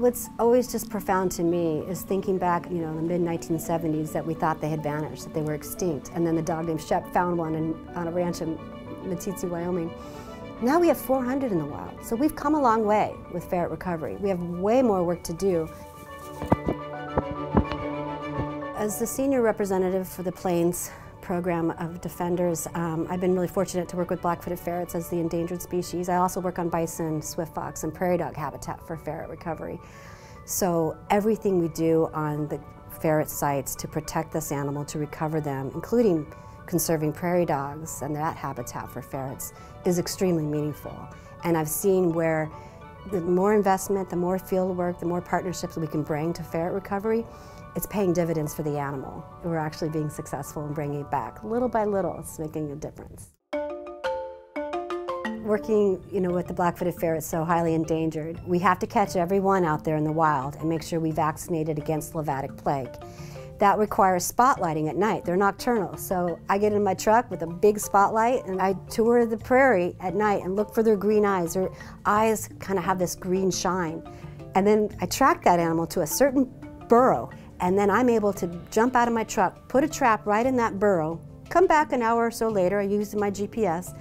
What's always just profound to me is thinking back, you know, in the mid-1970s that we thought they had vanished, that they were extinct, and then the dog named Shep found one in, on a ranch in Meeteetse, Wyoming. Now we have 400 in the wild, so we've come a long way with ferret recovery. We have way more work to do. As the senior representative for the Plains program of defenders, um, I've been really fortunate to work with black-footed ferrets as the endangered species. I also work on bison, swift fox, and prairie dog habitat for ferret recovery. So everything we do on the ferret sites to protect this animal, to recover them, including conserving prairie dogs and that habitat for ferrets is extremely meaningful. And I've seen where the more investment, the more field work, the more partnerships we can bring to ferret recovery, it's paying dividends for the animal. We're actually being successful in bringing it back. Little by little, it's making a difference. Working you know, with the black-footed ferret so highly endangered, we have to catch every one out there in the wild and make sure we vaccinate it against sylvatic plague that requires spotlighting at night. They're nocturnal. So I get in my truck with a big spotlight and I tour the prairie at night and look for their green eyes. Their eyes kind of have this green shine. And then I track that animal to a certain burrow and then I'm able to jump out of my truck, put a trap right in that burrow, come back an hour or so later, I use my GPS,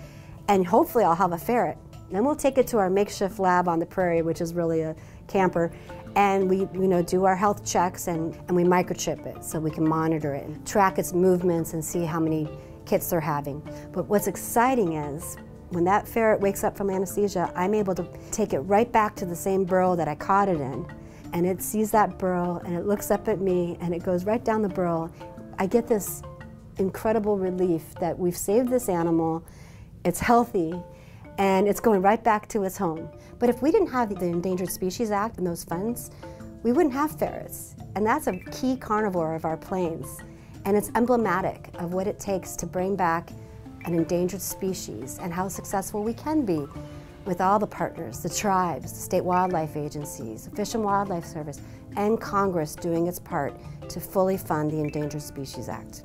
and hopefully I'll have a ferret. Then we'll take it to our makeshift lab on the prairie, which is really a camper, and we you know, do our health checks and, and we microchip it so we can monitor it and track its movements and see how many kits they're having. But what's exciting is when that ferret wakes up from anesthesia, I'm able to take it right back to the same burrow that I caught it in. And it sees that burrow and it looks up at me and it goes right down the burrow. I get this incredible relief that we've saved this animal, it's healthy, and it's going right back to its home. But if we didn't have the Endangered Species Act and those funds, we wouldn't have ferrets. And that's a key carnivore of our plains. And it's emblematic of what it takes to bring back an endangered species and how successful we can be with all the partners, the tribes, the state wildlife agencies, the Fish and Wildlife Service, and Congress doing its part to fully fund the Endangered Species Act.